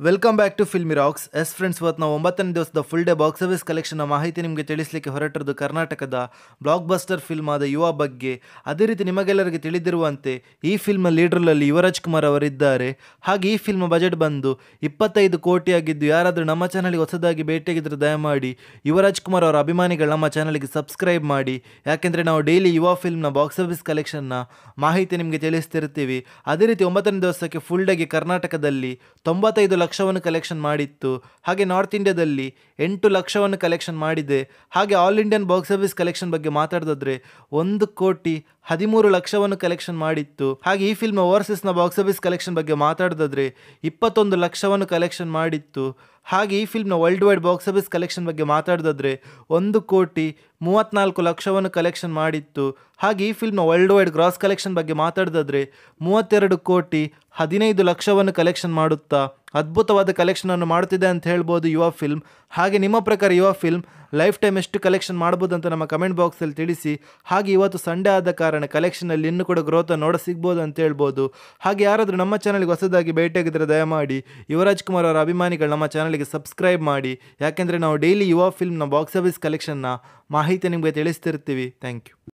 Welcome back to Filmy Rocks yes friends ಇವತ್ತು ನಾವು ಒಂಬತ್ತನೇ ದಿವಸದ ಫುಲ್ ಡೇ ಬಾಕ್ಸ್ ಆಫೀಸ್ ಕಲೆಕ್ಷನ್ನ ಮಾಹಿತಿ ನಿಮಗೆ ತಿಳಿಸಲಿಕ್ಕೆ ಹೊರಟಿರೋದು ಕರ್ನಾಟಕದ ಬ್ಲಾಕ್ ಬಸ್ಟರ್ ಫಿಲ್ಮ್ ಆದ ಯುವ ಬಗ್ಗೆ. ಅದೇ ರೀತಿ ನಿಮಗೆಲ್ಲರಿಗೆ ತಿಳಿದಿರುವಂತೆ, ಈ ಫಿಲ್ಮ್ ಲೀಡ್ರಲ್ಲಿ ಯುವರಾಜ್ ಕುಮಾರ್ ಅವರಿದ್ದಾರೆ. ಹಾಗೆ ಈ ಫಿಲ್ಮ್ ಬಜೆಟ್ ಬಂದು ಇಪ್ಪತ್ತೈದು ಕೋಟಿ ಆಗಿದ್ದು, ಯಾರಾದರೂ ನಮ್ಮ ಚಾನಲ್ಗೆ ಹೊಸದಾಗಿ ಭೇಟಿಯಾಗಿದ್ದರೆ ದಯಮಾಡಿ ಯುವರಾಜ್ ಕುಮಾರ್ ಅವರ ಅಭಿಮಾನಿಗಳು ನಮ್ಮ ಚಾನಲ್ಗೆ ಸಬ್ಸ್ಕ್ರೈಬ್ ಮಾಡಿ. ಯಾಕೆಂದರೆ ನಾವು ಡೈಲಿ ಯುವ ಫಿಲ್ಮ್ನ ಬಾಕ್ಸ್ ಆಫೀಸ್ ಕಲೆಕ್ಷನ್ನ ಮಾಹಿತಿ ನಿಮಗೆ ತಿಳಿಸ್ತಿರ್ತೀವಿ. ಅದೇ ರೀತಿ ಒಂಬತ್ತನೇ ದಿವಸಕ್ಕೆ ಫುಲ್ ಡೇಗೆ ಕರ್ನಾಟಕದಲ್ಲಿ ತೊಂಬತ್ತೈದು ಲಕ್ಷವನ್ನು ಕಲೆಕ್ಷನ್ ಮಾಡಿತ್ತು. ಹಾಗೆ ನಾರ್ತ್ ಇಂಡಿಯಾದಲ್ಲಿ ಎಂಟು ಲಕ್ಷವನ್ನು ಕಲೆಕ್ಷನ್ ಮಾಡಿದೆ. ಹಾಗೆ all Indian box office collection ಬಗ್ಗೆ ಮಾತಾಡೋದಾದ್ರೆ ಒಂದು ಕೋಟಿ ಹದಿಮೂರು ಲಕ್ಷವನ್ನು ಕಲೆಕ್ಷನ್ ಮಾಡಿತ್ತು. ಹಾಗೆ ಈ ಫಿಲ್ಮ್ ಓವರ್ಸೀಸ್ನ ಬಾಕ್ಸ್ ಆಫೀಸ್ ಕಲೆಕ್ಷನ್ ಬಗ್ಗೆ ಮಾತಾಡೋದಾದ್ರೆ ಇಪ್ಪತ್ತೊಂದು ಲಕ್ಷವನ್ನು ಕಲೆಕ್ಷನ್ ಮಾಡಿತ್ತು. ಹಾಗೆ ಈ ಫಿಲ್ಮ್ನ world wide box office collection ಬಗ್ಗೆ ಮಾತಾಡೋದಾದ್ರೆ ಒಂದು ಕೋಟಿ ಮೂವತ್ತ್ನಾಲ್ಕು ಲಕ್ಷವನ್ನು ಕಲೆಕ್ಷನ್ ಮಾಡಿತ್ತು. ಹಾಗೆ ಈ ಫಿಲ್ಮ್ನ ವರ್ಲ್ಡ್ ವೈಡ್ ಗ್ರಾಸ್ ಕಲೆಕ್ಷನ್ ಬಗ್ಗೆ ಮಾತಾಡೋದಾದ್ರೆ ಮೂವತ್ತೆರಡು ಕೋಟಿ ಹದಿನೈದು ಲಕ್ಷವನ್ನು ಕಲೆಕ್ಷನ್ ಮಾಡುತ್ತಾ ಅದ್ಭುತವಾದ ಕಲೆಕ್ಷನನ್ನು ಮಾಡುತ್ತಿದೆ ಅಂತ ಹೇಳ್ಬೋದು ಯುವ ಫಿಲ್ಮ್ ಹಾಗೆ ನಿಮ್ಮ ಪ್ರಕಾರ ಯುವ ಫಿಲ್ಮ್ ಲೈಫ್ ಟೈಮ್ ಎಷ್ಟು ಕಲೆಕ್ಷನ್ ಮಾಡ್ಬೋದು ಅಂತ ನಮ್ಮ ಕಮೆಂಟ್ ಬಾಕ್ಸಲ್ಲಿ ತಿಳಿಸಿ. ಹಾಗೆ ಇವತ್ತು ಸಂಡೇ ಆದ ಕಾರಣ ಕಲೆಕ್ಷನಲ್ಲಿ ಇನ್ನೂ ಕೂಡ ಗ್ರೋತ್ ನೋಡ ಸಿಗ್ಬೋದು ಅಂತ ಹೇಳ್ಬೋದು. ಹಾಗೆ ಯಾರಾದರೂ ನಮ್ಮ ಚಾನಲ್ಗೆ ಹೊಸದಾಗಿ ಭೇಟಿಯಾಗಿದ್ದರೆ ದಯಮಾಡಿ. ಯುವರಾಜ್ ಕುಮಾರ್ ಅವರ ಅಭಿಮಾನಿಗಳು ನಮ್ಮ ಚಾನಲ್ಗೆ ಸಬ್ಸ್ಕ್ರೈಬ್ ಮಾಡಿ. ಯಾಕೆಂದರೆ ನಾವು ಡೈಲಿ ಯುವ ಫಿಲ್ಮ್ನ ಬಾಕ್ಸ್ ಆಫೀಸ್ ಕಲೆಕ್ಷನ್ನ ಮಾಹಿತಿ ನಿಮಗೆ ತಿಳಿಸ್ತಿರ್ತೀವಿ. Thank you.